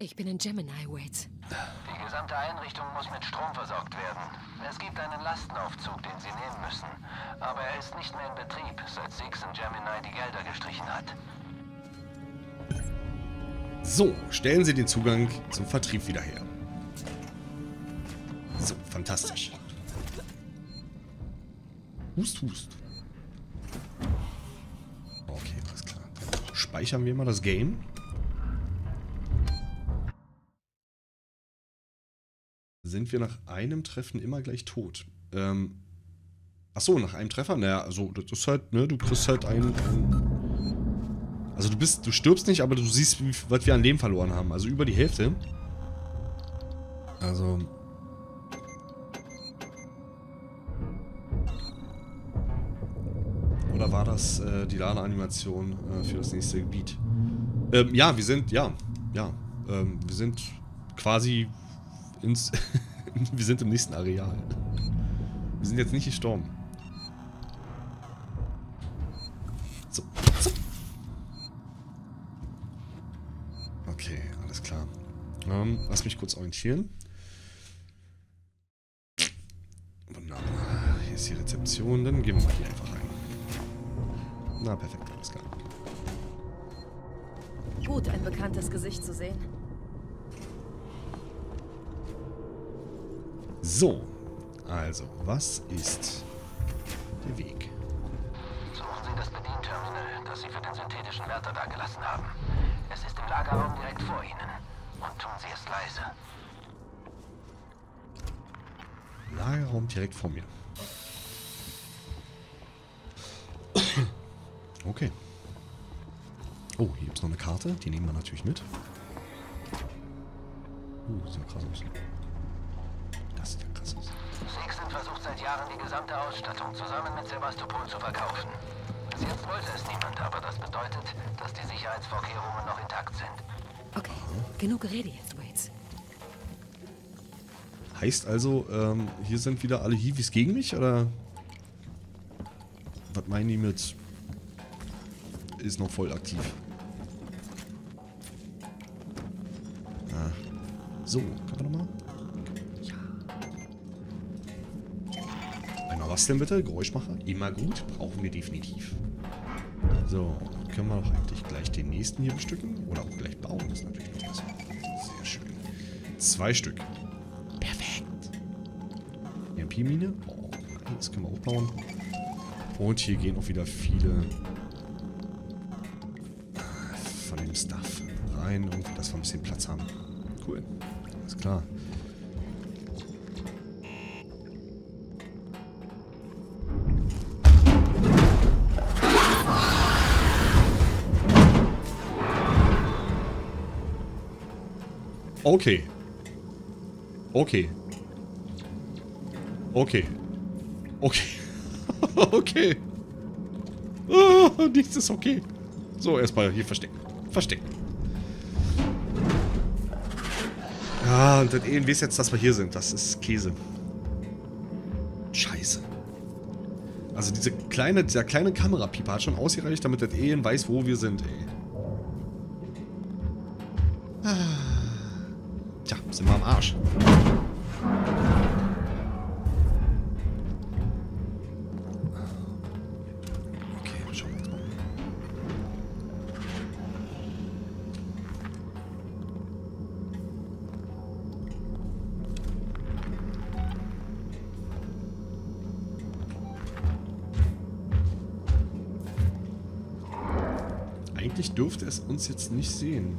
Ich bin in Gemini, Waits. Die gesamte Einrichtung muss mit Strom versorgt werden. Es gibt einen Lastenaufzug, den Sie nehmen müssen. Aber er ist nicht mehr in Betrieb, seit Six in Gemini die Gelder gestrichen hat. So, stellen Sie den Zugang zum Vertrieb wieder her. So, fantastisch. Hust, hust. Okay, alles klar. Dann speichern wir mal das Game. Sind wir nach einem Treffen immer gleich tot? Ähm. Achso, nach einem Treffer? Naja, also das ist halt, ne, du kriegst halt einen, also du bist, du stirbst nicht, aber du siehst, wie, was wir an Leben verloren haben. Also über die Hälfte. Also. Oder war das äh, die Ladeanimation äh, für das nächste Gebiet? Ähm, ja, wir sind, ja, ja. Ähm, wir sind quasi ins. wir sind im nächsten Areal. Wir sind jetzt nicht gestorben. So, so. Okay, alles klar. Ähm, lass mich kurz orientieren. Wunderbar. Hier ist die Rezeption. Dann gehen wir mal hier einfach rein. Na, perfekt, alles klar. Gut, ein bekanntes Gesicht zu sehen. So, also, was ist der Weg? Suchen Sie das Bedienterminal, das Sie für den synthetischen Wärter dagelassen haben. Es ist im Lagerraum direkt vor Ihnen. Und tun Sie es leise. Lagerraum direkt vor mir. Okay. Oh, hier gibt es noch eine Karte. Die nehmen wir natürlich mit. Uh, sieht ja krass aus. Seit Jahren die gesamte Ausstattung zusammen mit Sevastopol zu verkaufen. Bis jetzt wollte es niemand, aber das bedeutet, dass die Sicherheitsvorkehrungen noch intakt sind. Okay, genug Gerede jetzt, Waits. Heißt also, ähm, hier sind wieder alle Hiwis gegen mich, oder? Was meinen die mit? Ist noch voll aktiv. Ah. So, können wir nochmal? Was denn bitte? Geräuschmacher? Immer gut. Brauchen wir definitiv. So, können wir doch eigentlich gleich den nächsten hier bestücken? Oder auch gleich bauen, das ist natürlich noch besser. Sehr schön. Zwei Stück. Perfekt. EMP-Mine. Oh, das können wir auch bauen. Und hier gehen auch wieder viele von dem Stuff rein, irgendwie, dass wir ein bisschen Platz haben. Cool. Alles klar. Okay. Okay. Okay. Okay. okay. Ah, nichts ist okay. So, erstmal hier verstecken. Verstecken. Ja, und das ENW ist jetzt, dass wir hier sind. Das ist Käse. Scheiße. Also diese kleine, dieser kleine Kamerapieper hat schon ausgereicht, damit das EN weiß, wo wir sind, ey. Ah. Sind wir am Arsch. Eigentlich dürfte es uns jetzt nicht sehen.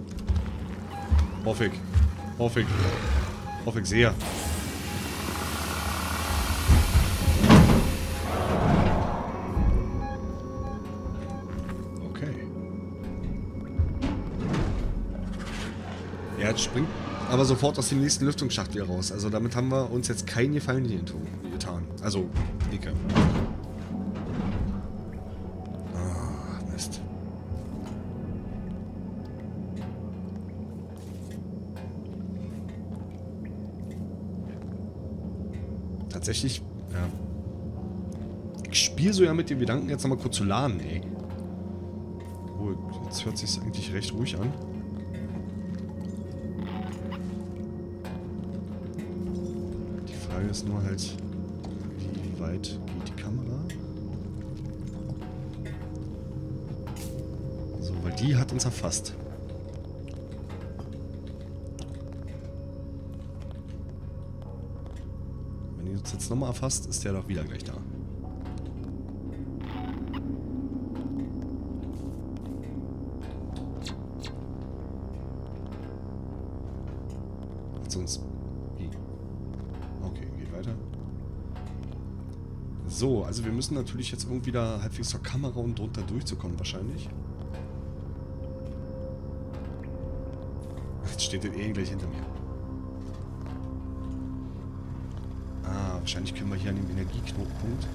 Hoffe ich. Hoffe ich. Hoffe ich sehr. Okay. Er springt aber sofort aus dem nächsten Lüftungsschacht wieder raus. Also damit haben wir uns jetzt keinen Gefallen hier getan. Also, Ike. Ah, Mist. tatsächlich, ja. Ich spiele so ja mit dem Gedanken, jetzt nochmal kurz zu laden, ey. Oh, jetzt hört sich eigentlich recht ruhig an. Die Frage ist nur halt, wie weit geht die Kamera? So, weil die hat uns erfasst. Nochmal erfasst, ist der doch wieder gleich da. Hat sonst... Okay, geht weiter. So, also wir müssen natürlich jetzt irgendwie da halbwegs zur Kamera und drunter durchzukommen wahrscheinlich. Jetzt steht der eh gleich hinter mir. Wahrscheinlich können wir hier an dem Energieknotenpunkt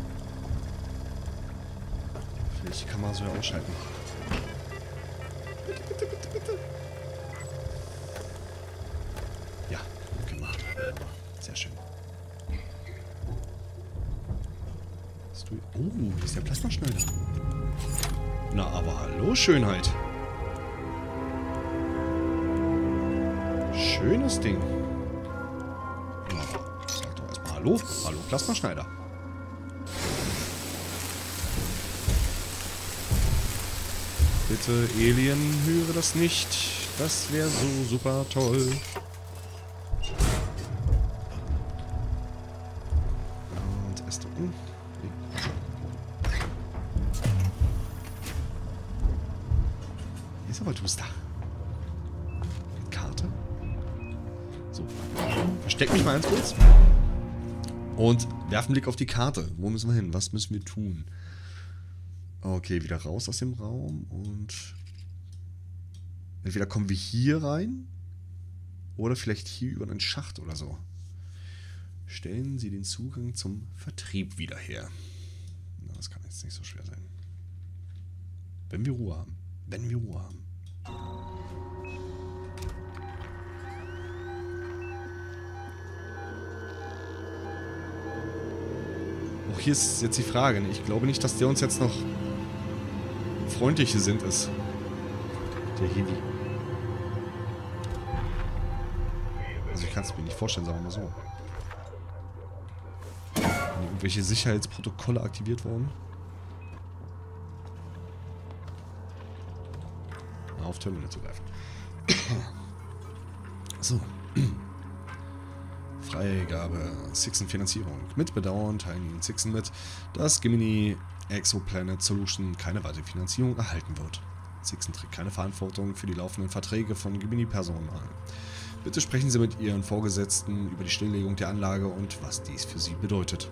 vielleicht die Kamera so ausschalten. Bitte, bitte, bitte, bitte. Ja, gut gemacht. Sehr schön. Hast du... Oh, hier ist der Plasmaschneider. Na, aber hallo, Schönheit. Schönes Ding. Hallo. Hallo, Plasmaschneider. Bitte, Alien, höre das nicht. Das wäre so super toll. Und erst. Nee. Hier ist aber Duster. Karte. So. Versteck mich mal ganz kurz. Und werfen Blick auf die Karte. Wo müssen wir hin? Was müssen wir tun? Okay, wieder raus aus dem Raum und entweder kommen wir hier rein oder vielleicht hier über einen Schacht oder so. Stellen Sie den Zugang zum Vertrieb wieder her. Das kann jetzt nicht so schwer sein. Wenn wir Ruhe haben. Wenn wir Ruhe haben. Auch hier ist jetzt die Frage. ne? Ich glaube nicht, dass der uns jetzt noch freundlich sind ist. Der Heavy. Also ich kann es mir nicht vorstellen, sagen wir mal so. Sind irgendwelche Sicherheitsprotokolle aktiviert worden? Auf Terminal zu greifen. So. Freigabe Sixen Finanzierung. Mit Bedauern teilen Ihnen Sixen mit, dass Gemini Exoplanet Solution keine weitere Finanzierung erhalten wird. Sixen trägt keine Verantwortung für die laufenden Verträge von Gemini-Personen an. Bitte sprechen Sie mit Ihren Vorgesetzten über die Stilllegung der Anlage und was dies für Sie bedeutet.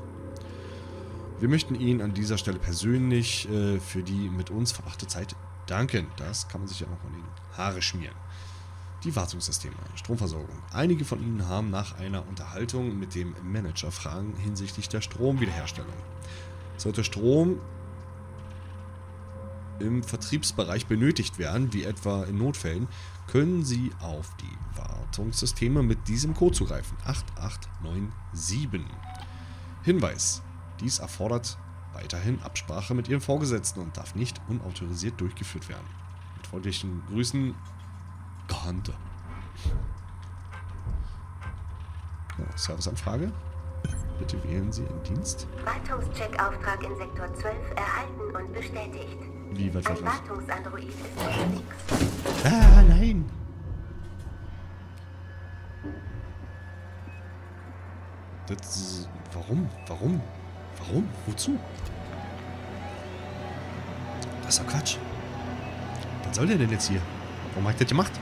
Wir möchten Ihnen an dieser Stelle persönlich äh, für die mit uns verbrachte Zeit danken. Das kann man sich ja noch mal in die Haare schmieren. Die Wartungssysteme, Stromversorgung. Einige von Ihnen haben nach einer Unterhaltung mit dem Manager Fragen hinsichtlich der Stromwiederherstellung. Sollte Strom im Vertriebsbereich benötigt werden, wie etwa in Notfällen, können Sie auf die Wartungssysteme mit diesem Code zugreifen. 8897. Hinweis. Dies erfordert weiterhin Absprache mit Ihrem Vorgesetzten und darf nicht unautorisiert durchgeführt werden. Mit freundlichen Grüßen, Gehante. Ja, Serviceanfrage. Bitte wählen Sie in Dienst. Wartungscheckauftrag in Sektor 12 erhalten und bestätigt. Wie weit Ein was? Wartungsandroid ist unterwegs. Ah, nein. Das ist, warum? Warum? Warum? Wozu? Das ist doch Quatsch. Was soll der denn jetzt hier? Warum hat er das gemacht?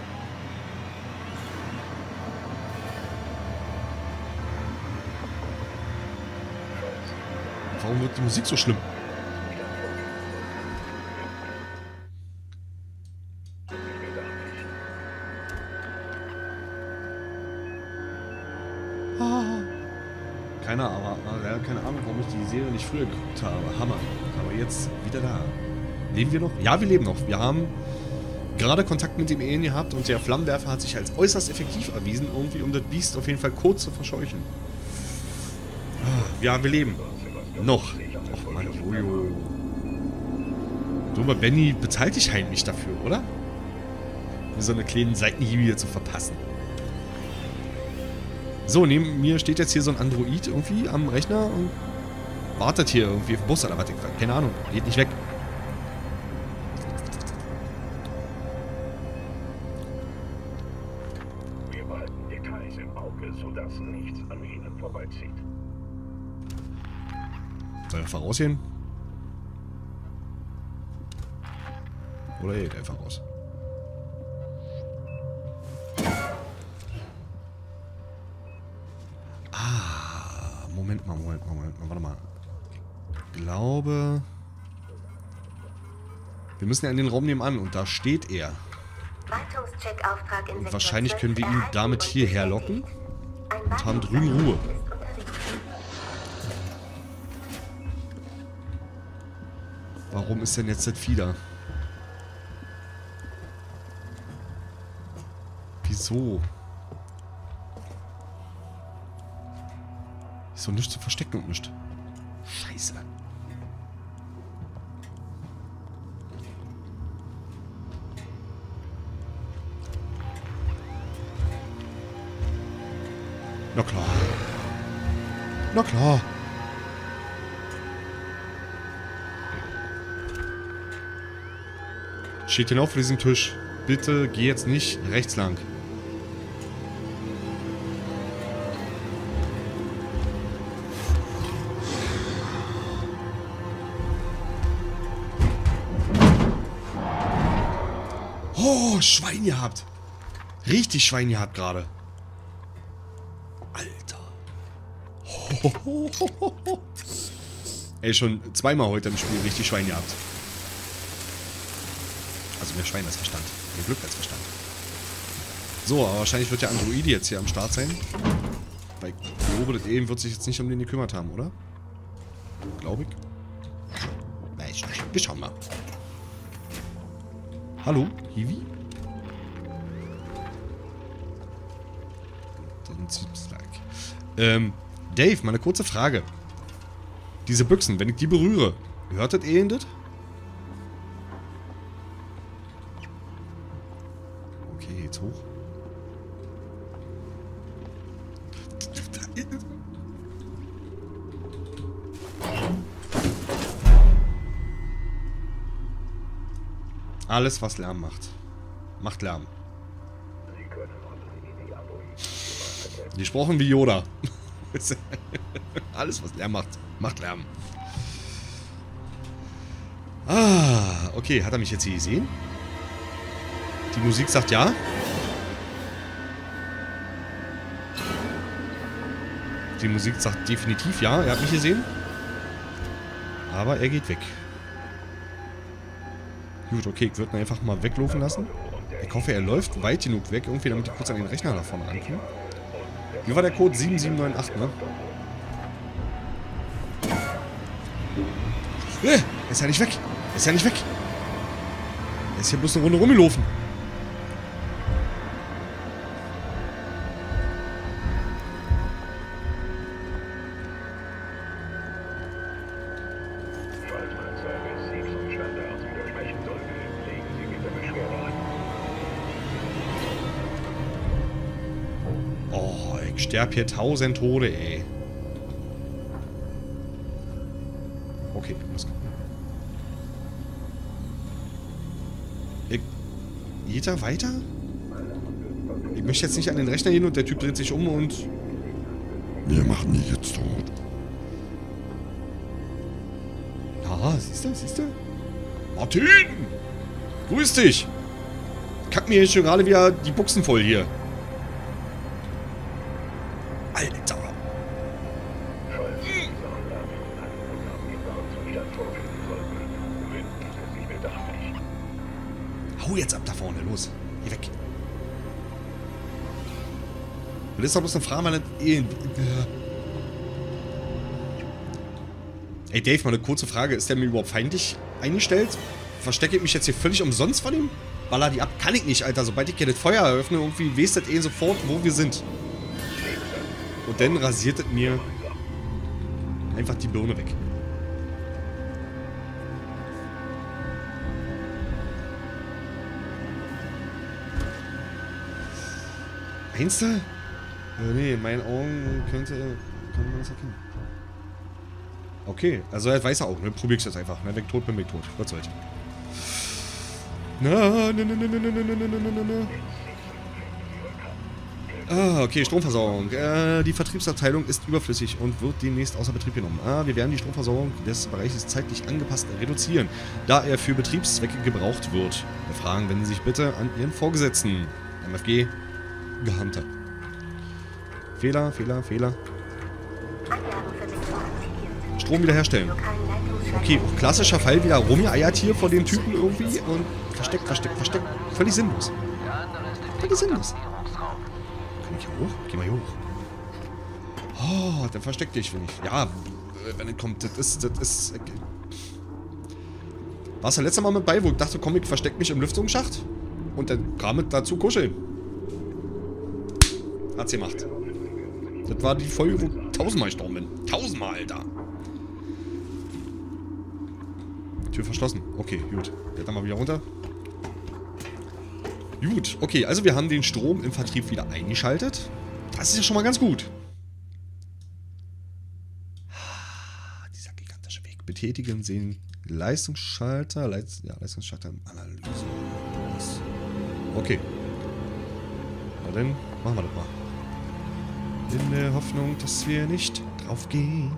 Warum wird die Musik so schlimm? Keine Ahnung, ja, keine Ahnung, warum ich die Serie nicht früher geguckt habe. Hammer. Aber jetzt wieder da. Leben wir noch? Ja, wir leben noch. Wir haben gerade Kontakt mit dem Alien gehabt und der Flammenwerfer hat sich als äußerst effektiv erwiesen, irgendwie um das Biest auf jeden Fall kurz zu verscheuchen. Ah, Ja, wir leben. Noch. Och Mann, Jojo. Dummer Benny bezahlt dich heimlich dafür, oder? Mir so eine kleine Seitenhiebe hier zu verpassen. So, neben mir steht jetzt hier so ein Android irgendwie am Rechner und wartet hier irgendwie auf den Bus oder was. Keine Ahnung. Geht nicht weg. Wir behalten Details im Auge, sodass nichts an ihnen vorbeizieht. Soll er einfach rausgehen? Oder er geht einfach raus. Ah, Moment mal, Moment mal, Moment mal, warte mal. Ich glaube... Wir müssen ja in den Raum nebenan und da steht er. Sektor wahrscheinlich 12 können wir ihn damit und hierher locken und haben drüben Ruhe. Warum ist denn jetzt das Fieder? Wieso? Ist so nichts zu verstecken und nichts. Scheiße. Na klar. Na klar. Steht genau vor diesem Tisch. Bitte geh jetzt nicht rechts lang. Oh, Schwein gehabt. Richtig Schwein gehabt gerade. Alter. Ey, schon zweimal heute im Spiel richtig Schwein gehabt. Mehr Schwein als Verstand. Mehr Glück als Verstand. So, aber wahrscheinlich wird der Android jetzt hier am Start sein. Weil ich glaube, das Alien wird sich jetzt nicht um den gekümmert haben, oder? Glaube ich. Weiß ich nicht. Wir schauen mal. Hallo, Hiwi? Ähm, Dave, mal eine kurze Frage. Diese Büchsen, wenn ich die berühre, hört das Alien das? Alles, was Lärm macht. Macht Lärm. Abholen. Gesprochen wie Yoda. Alles, was Lärm macht, macht Lärm. Ah, okay. Hat er mich jetzt hier gesehen? Die Musik sagt ja. Die Musik sagt definitiv ja. Er hat mich gesehen. Aber er geht weg. Gut, okay. Ich würde ihn einfach mal weglaufen lassen. Ich hoffe, er läuft weit genug weg, irgendwie, damit ich kurz an den Rechner da vorne rankomme. Wie war der Code? 7798, ne? Äh, ist ja nicht weg. Ist ja nicht weg. Er ist hier bloß eine Runde rumgelaufen. Oh, ich sterb hier tausend Tode, ey. Okay. Ich, geht er weiter? Ich möchte jetzt nicht an den Rechner gehen und der Typ dreht sich um und... Wir machen die jetzt tot. Ah, siehst du, siehst du? Martin! Grüß dich! Kack mir jetzt schon gerade wieder die Buchsen voll hier. Bedachtlich. Hau jetzt ab da vorne, los. Geh weg. Das ist doch bloß eine Frage, eh... Ey, Dave, mal eine kurze Frage. Ist der mir überhaupt feindlich eingestellt? Verstecke ich mich jetzt hier völlig umsonst von ihm? Baller die ab. Kann ich nicht, Alter. Sobald ich hier das Feuer eröffne, irgendwie weiß das eh sofort, wo wir sind. Und dann rasiert es mir einfach die Birne weg. Du? Äh, nee, in meinen Augen könnte, könnte man das erkennen. Okay, also er weiß er auch, ne? Probier's jetzt einfach. Ne? Weg tot, bin weg tot. Was soll's. Na, na, na, na, na, na, na, na, na, na, na. Ah, okay, Stromversorgung. Äh, die Vertriebsabteilung ist überflüssig und wird demnächst außer Betrieb genommen. Ah, wir werden die Stromversorgung des Bereiches zeitlich angepasst reduzieren, da er für Betriebszwecke gebraucht wird. Bei Fragen wenden Sie sich bitte an Ihren Vorgesetzten. MFG gehandhabt. Fehler, Fehler, Fehler. Strom wiederherstellen. Okay, klassischer Fall wieder rumgeeiert hier vor dem Typen irgendwie und versteckt, versteckt, versteckt. Völlig sinnlos. Völlig sinnlos. Ich hoch? Geh mal hier hoch. Oh, dann versteck dich, wenn ich. Ja, äh, wenn er kommt, das ist. Das ist. Okay. Warst du letzte Mal mit bei, wo ich dachte, komm, ich versteck mich im Lüftungsschacht? Und dann kam mit dazu kuscheln. Hat's gemacht. Das war die Folge, wo ich tausendmal gestorben bin. Tausendmal, Alter. Tür verschlossen. Okay, gut. Geht dann mal wieder runter. Gut, okay, also wir haben den Strom im Vertrieb wieder eingeschaltet. Das ist ja schon mal ganz gut. Ah, Dieser gigantische Weg. Betätigen den Leistungsschalter. Leist ja, Leistungsschalter Analyse. Okay. Na dann machen wir das mal. In der Hoffnung, dass wir nicht drauf gehen.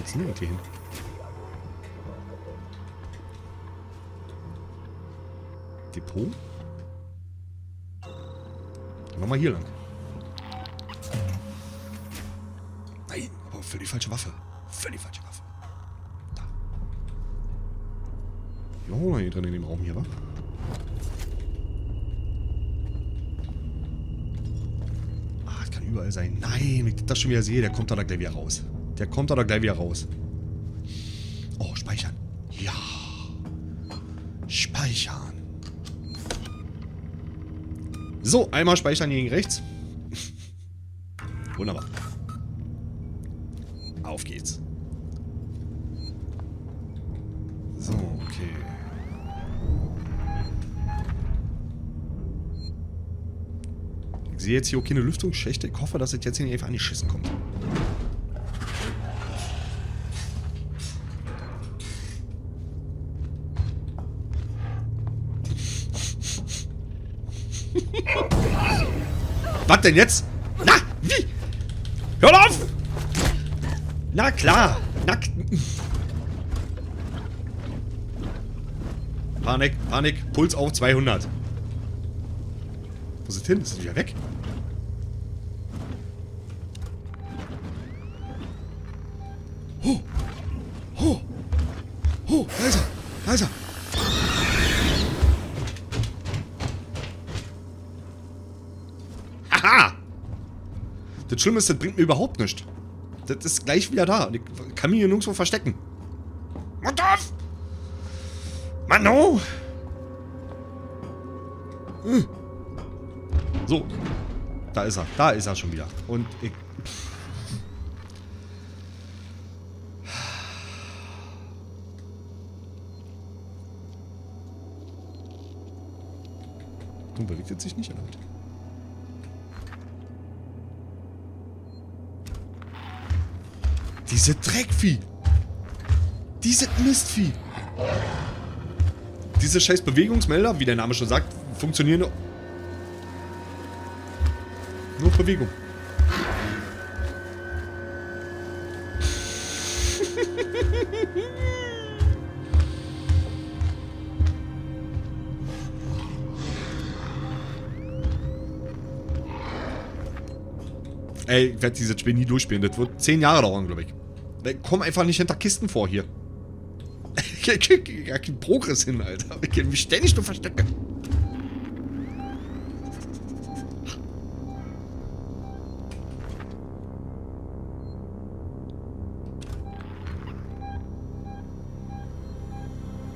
Jetzt sind wir hier hin. Depot? Gehen wir mal hier lang. Nein, aber für die falsche Waffe. Für die falsche Waffe. Da. Jo, hier drin in dem Raum hier, wa? Ah, das kann überall sein. Nein, wenn ich das schon wieder sehe, der kommt da gleich wieder raus. Der kommt da gleich wieder raus. So, einmal speichern gegen rechts. Wunderbar. Auf geht's. So, okay. Ich sehe jetzt hier auch keine Lüftungsschächte. Ich hoffe, dass es jetzt hier nicht einfach angeschissen kommt. Denn jetzt? Na, wie? Hör auf! Na klar. Na, k- Panik, Panik. Puls auf 200. Wo es hin? Ist wieder weg? Oh. Oh. Oh, da ist er. Da ist er. Das Schlimme ist, das bringt mir überhaupt nichts. Das ist gleich wieder da. Ich kann mich hier nirgendwo verstecken. Auf! Mano! Hm. So. Da ist er. Da ist er schon wieder. Und ich... Du bewegt jetzt sich nicht erneut. Diese Dreckvieh. Diese Mistvieh. Diese scheiß Bewegungsmelder, wie der Name schon sagt, funktionieren nur... Nur Bewegung. Ey, ich werde dieses Spiel nie durchspielen. Das wird zehn Jahre dauern, glaube ich. Ich komm einfach nicht hinter Kisten vor hier. Ich krieg gar keinen Progress hin, Alter. Ich kann mich ständig nur verstecken.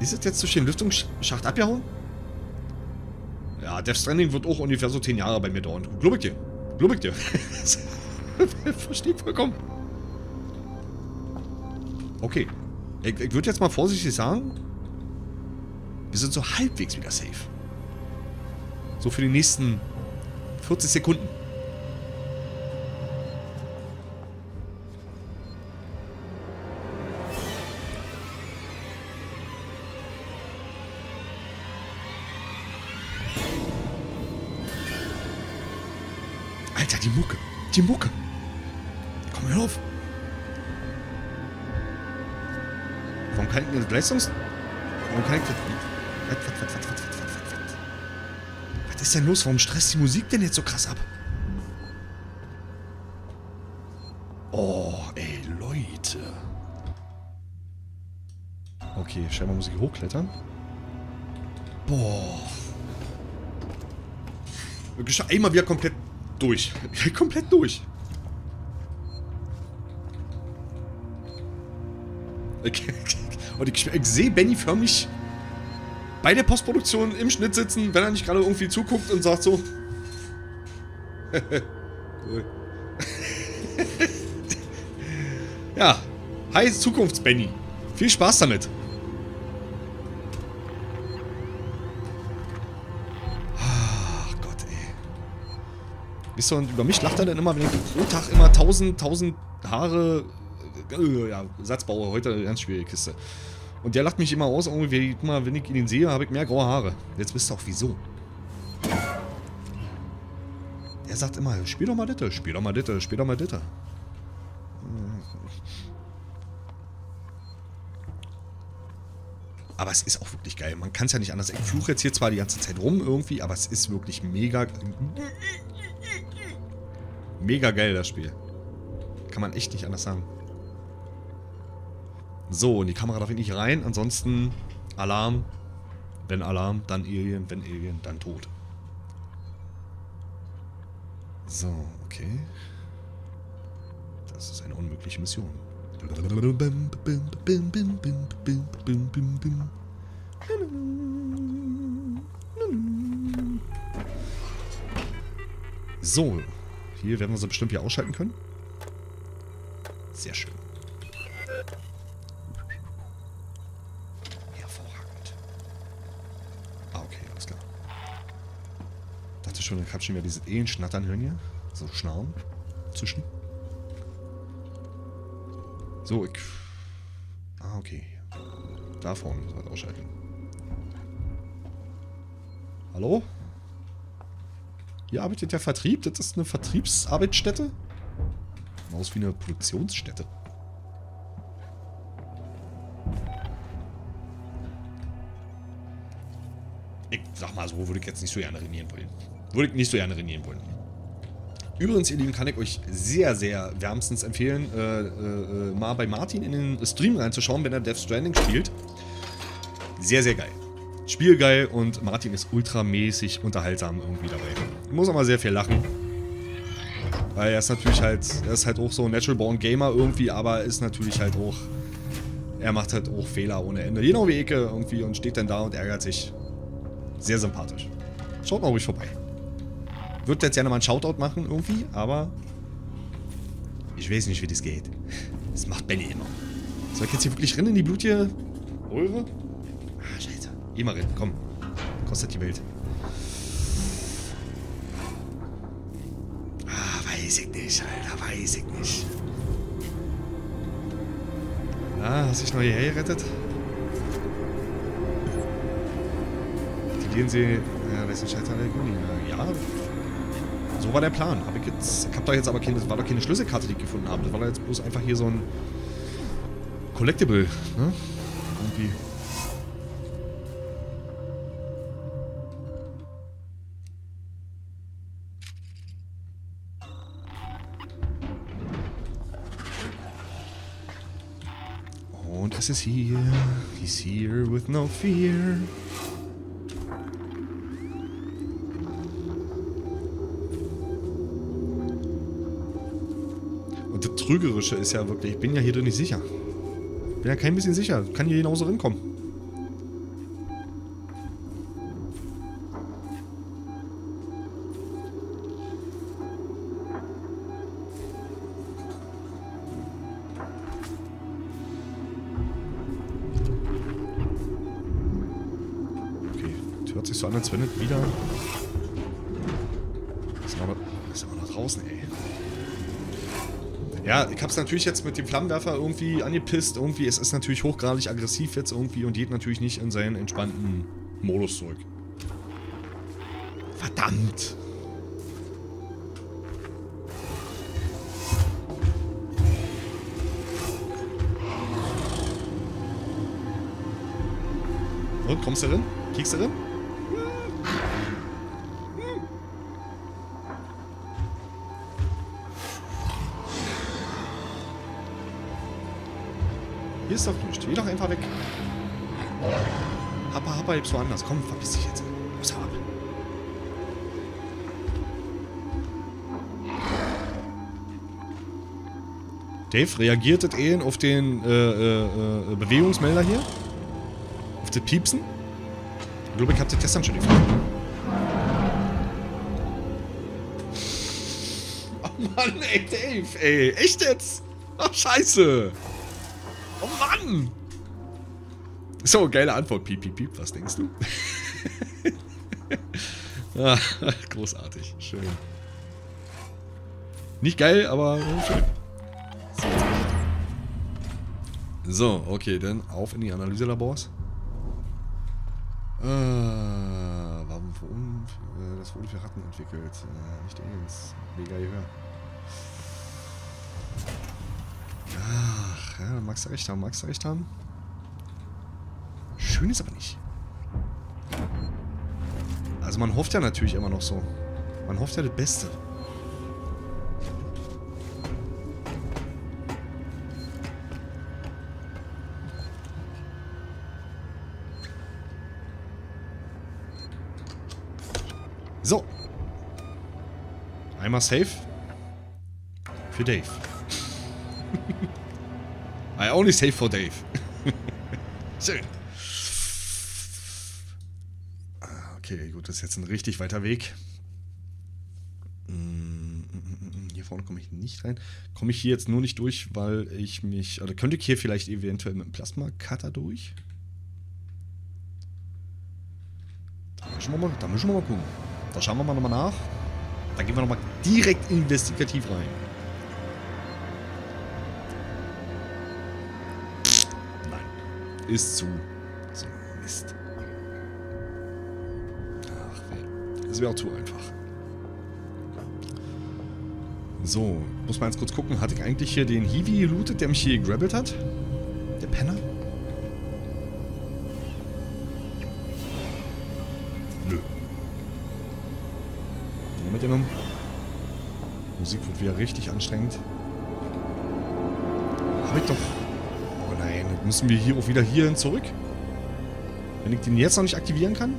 Ist es jetzt durch den Lüftungsschacht abgehauen? Ja, Death Stranding wird auch ungefähr so 10 Jahre bei mir dauern. Glaube ich dir. Glaube ich dir. Verstehe vollkommen. Okay. Ich, ich würde jetzt mal vorsichtig sagen, wir sind so halbwegs wieder safe. So für die nächsten 40 Sekunden. Alter, die Mucke. Die Mucke. Leistungs... Warum kann ich... Was, was, was, was, was, was, was, was, was? Was ist denn los? Warum stresst die Musik denn jetzt so krass ab? Oh, ey, Leute. Okay, scheinbar muss ich hochklettern. Boah. Wirklich einmal wieder komplett durch. komplett durch. Okay. Und ich, ich sehe Benny förmlich bei der Postproduktion im Schnitt sitzen, wenn er nicht gerade irgendwie zuguckt und sagt so. ja. Hi Zukunfts-Benny. Viel Spaß damit. Ach Gott, ey. Wisst ihr, und über mich lacht er dann immer, wenn ich pro Tag immer tausend, tausend Haare äh, ja, Satz baue. Heute eine ganz schwierige Kiste. Und der lacht mich immer aus, irgendwie, immer, wenn ich ihn sehe, habe ich mehr graue Haare. Jetzt wisst ihr auch wieso. Er sagt immer, spiel doch mal Ditte, spiel doch mal Ditte, spiel doch mal Ditte. Aber es ist auch wirklich geil. Man kann es ja nicht anders. Ich fluche jetzt hier zwar die ganze Zeit rum irgendwie, aber es ist wirklich mega... Mega geil, das Spiel. Kann man echt nicht anders sagen. So, und die Kamera darf ich nicht rein. Ansonsten Alarm. Wenn Alarm, dann Alien. Wenn Alien, dann tot. So, okay. Das ist eine unmögliche Mission. So, hier werden wir sie bestimmt hier ausschalten können. Sehr schön. Hervorragend. Ah, okay, alles klar. Dachte schon, ich hab schon wieder dieses Ehen-Schnattern hören hier. So Schnarren. Zwischen. So, ich... Ah, okay. Da vorne müssen wir ausschalten. Hallo? Hier arbeitet der Vertrieb? Das ist eine Vertriebsarbeitsstätte? Aus wie eine Produktionsstätte. Ich sag mal so, würde ich jetzt nicht so gerne renieren wollen. Würde ich nicht so gerne renieren wollen. Übrigens, ihr Lieben, kann ich euch sehr, sehr wärmstens empfehlen, äh, äh, mal bei Martin in den Stream reinzuschauen, wenn er Death Stranding spielt. Sehr, sehr geil. Spiel geil und Martin ist ultramäßig unterhaltsam irgendwie dabei. Ich muss aber sehr viel lachen. Weil er ist natürlich halt, er ist halt auch so ein Natural Born Gamer irgendwie, aber ist natürlich halt auch, er macht halt auch Fehler ohne Ende. Genau wie Eke irgendwie und steht dann da und ärgert sich. Sehr sympathisch. Schaut mal ruhig vorbei. Würde jetzt gerne mal einen Shoutout machen irgendwie, aber ich weiß nicht, wie das geht. Das macht Benny immer. Soll ich jetzt hier wirklich rennen in die Blut hier? Röhre? Ah, scheiße. Geh mal rein, komm. Kostet die Welt. Ah, weiß ich nicht, Alter, weiß ich nicht. Ah, hast du dich noch hierher gerettet? Die gehen sie... Ja, das ist ein Scheiterallergie. Ja, so war der Plan. Hab ich jetzt... Ich hab da jetzt aber keine... War doch keine Schlüsselkarte, die ich gefunden habe. Das war da jetzt bloß einfach hier so ein... Collectible, ne? Irgendwie... Und es ist hier. He's here with no fear. Trügerische ist ja wirklich, ich bin ja hier drin nicht sicher. Bin ja kein bisschen sicher. Kann hier genauso rinkommen. es natürlich jetzt mit dem Flammenwerfer irgendwie angepisst. Irgendwie, es ist natürlich hochgradig aggressiv jetzt irgendwie und geht natürlich nicht in seinen entspannten Modus zurück. Verdammt! Und, kommst du drin? Kriegst du drin? Geh doch einfach weg. Happa, Happa, lebst woanders. Komm, verpiss dich jetzt. Los, hau ab. Dave, reagiert das auf den äh, äh, äh, Bewegungsmelder hier? Auf das Piepsen? Ich glaube, ich hab das gestern schon gefragt. Oh Mann, ey, Dave, ey. Echt jetzt? Ach, scheiße. Oh Mann. So, geile Antwort. Piep, piep, piep. Was denkst du? ah, großartig. Schön. Nicht geil, aber schön. So, okay, dann auf in die Analyselabors. Äh, warum für un, das wurde für Ratten entwickelt? Äh, nicht Aliens. Mega Gehör. Ach, ja, magst du recht haben, magst du recht haben. Schön ist aber nicht. Also man hofft ja natürlich immer noch so. Man hofft ja das Beste. So. Einmal safe. Für Dave. I only save for Dave. Gut, das ist jetzt ein richtig weiter Weg. Mm, mm, mm, Hier vorne komme ich nicht rein. Komme ich hier jetzt nur nicht durch, weil ich mich... Oder könnte ich hier vielleicht eventuell mit dem Plasma-Cutter durch? Da müssen, wir mal, da müssen wir mal gucken. Da schauen wir mal nochmal nach. Da gehen wir nochmal direkt investigativ rein. Nein. Ist zu. So, Mist. Das wäre auch zu einfach. So, muss mal ganz kurz gucken. Hatte ich eigentlich hier den Hiwi gelootet, der mich hier gegrabbelt hat? Der Penner? Nö. Ja, mitgenommen. Musik wird wieder richtig anstrengend. Hab ich doch... Oh nein, müssen wir hier auch wieder hierhin zurück. Wenn ich den jetzt noch nicht aktivieren kann?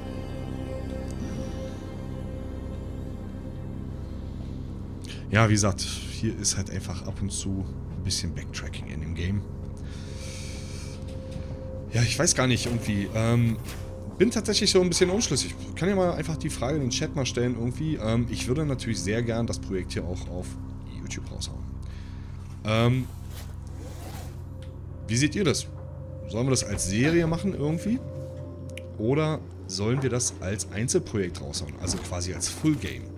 Ja, wie gesagt, hier ist halt einfach ab und zu ein bisschen Backtracking in dem Game. Ja, ich weiß gar nicht, irgendwie. Ähm, bin tatsächlich so ein bisschen unschlüssig. Ich kann ja mal einfach die Frage in den Chat mal stellen, irgendwie. Ähm, ich würde natürlich sehr gern das Projekt hier auch auf YouTube raushauen. Ähm, wie seht ihr das? Sollen wir das als Serie machen irgendwie? Oder sollen wir das als Einzelprojekt raushauen? Also quasi als Full Game.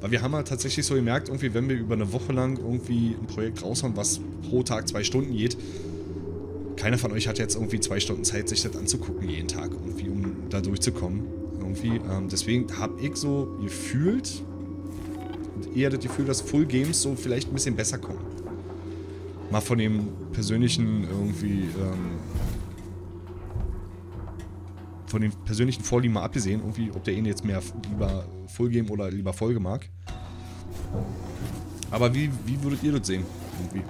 Weil wir haben halt tatsächlich so gemerkt, irgendwie, wenn wir über eine Woche lang irgendwie ein Projekt raushauen, was pro Tag zwei Stunden geht, keiner von euch hat jetzt irgendwie zwei Stunden Zeit, sich das anzugucken jeden Tag, irgendwie, um da durchzukommen. Irgendwie, ähm, deswegen habe ich so gefühlt, eher das Gefühl, dass Full Games so vielleicht ein bisschen besser kommen. Mal von dem persönlichen irgendwie, ähm, von den persönlichen Vorlieben mal abgesehen, irgendwie, ob der ihn jetzt mehr lieber Full Game oder lieber Folge mag. Aber wie, wie würdet ihr das sehen? Irgendwie?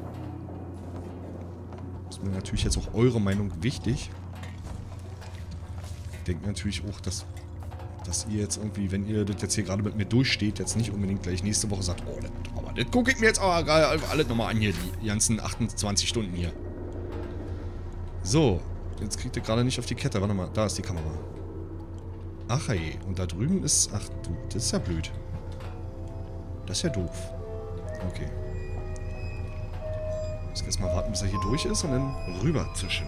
Ist mir natürlich jetzt auch eure Meinung wichtig. Ich denke natürlich auch, dass, dass ihr jetzt irgendwie, wenn ihr das jetzt hier gerade mit mir durchsteht, jetzt nicht unbedingt gleich nächste Woche sagt, oh, das, aber das gucke ich mir jetzt aber alles nochmal an hier, die ganzen 28 Stunden hier. So, jetzt kriegt ihr gerade nicht auf die Kette. Warte mal, da ist die Kamera. Ach hey, und da drüben ist... Ach du, das ist ja blöd. Das ist ja doof. Okay. Muss erstmal warten, bis er hier durch ist und dann rüber zischen.